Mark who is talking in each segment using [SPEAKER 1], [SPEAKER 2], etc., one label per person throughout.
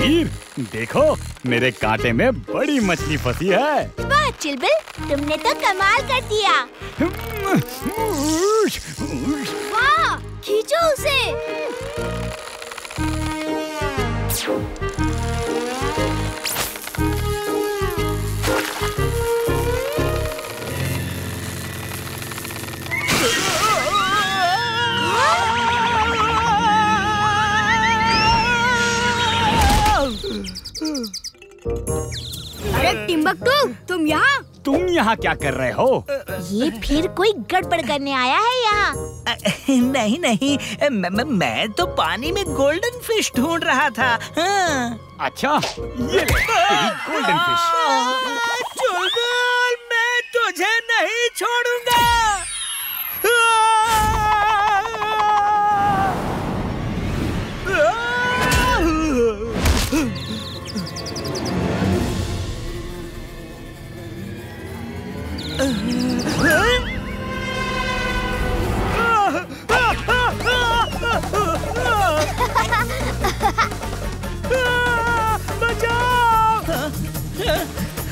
[SPEAKER 1] वीर, देखो, मेरे कांटे में बड़ी मछली फंसी है।
[SPEAKER 2] वाह, चिलबिल, तुमने तो कमाल कर दिया। वाह, खींचो उसे।
[SPEAKER 3] टिम्बकटू तुम यहाँ?
[SPEAKER 1] तुम यहाँ क्या कर रहे हो?
[SPEAKER 2] ये फिर कोई गड़बड़ करने आया है यहाँ?
[SPEAKER 4] नहीं नहीं म, म, मैं तो पानी में गोल्डन फ़िश ढूंढ रहा था हाँ।
[SPEAKER 1] अच्छा ये गोल्डन फ़िश।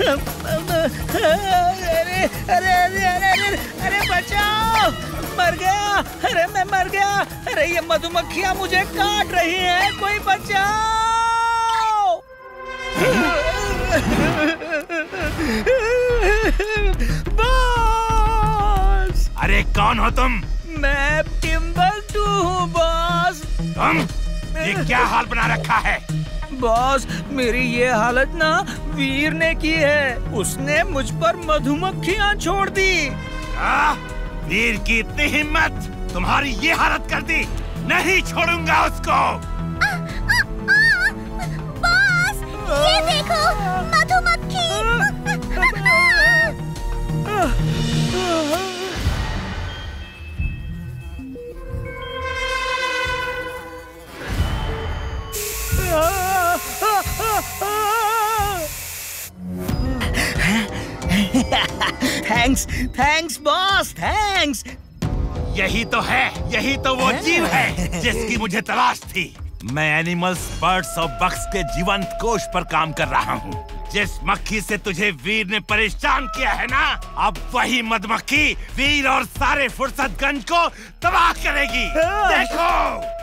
[SPEAKER 4] अरे अरे अरे अरे अरे अरे बचाओ! मर गया! अरे मैं मर गया! अरे ये मधुमक्खियाँ मुझे काट रही हैं। कोई बचाओ! बॉस!
[SPEAKER 5] अरे कौन हो तुम?
[SPEAKER 4] मैं टिम्बकटू हूँ बॉस।
[SPEAKER 5] तुम? ये क्या हाल बना रखा है?
[SPEAKER 4] बॉस मेरी ये हालत ना वीर ने की है। उसने मुझ पर मधुमक्खियाँ छोड़ दी।
[SPEAKER 5] आ, वीर की इतनी हिम्मत तुम्हारी ये हालत कर दी। नहीं छोड़ूँगा उसको।
[SPEAKER 4] थैंक्स थैंक्स बॉस थैंक्स
[SPEAKER 5] यही तो है यही तो वो जीव है जिसकी मुझे तलाश थी। मैं एनिमल्स बर्ड्स और बक्स के जीवंत कोश पर काम कर रहा हूँ। जिस मक्खी से तुझे वीर ने परेशान किया है ना अब वही मधुमक्खी वीर और सारे फुर्सतगंज को तबाह करेगी। देखो!